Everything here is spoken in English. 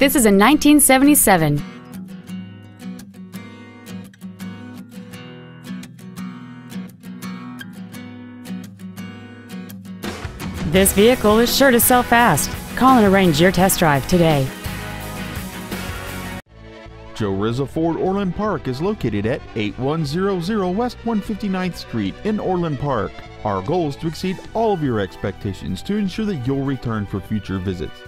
This is a 1977 This vehicle is sure to sell fast. Call and arrange your test drive today. Joe Rizza Ford Orland Park is located at 8100 West 159th Street in Orland Park. Our goal is to exceed all of your expectations to ensure that you'll return for future visits.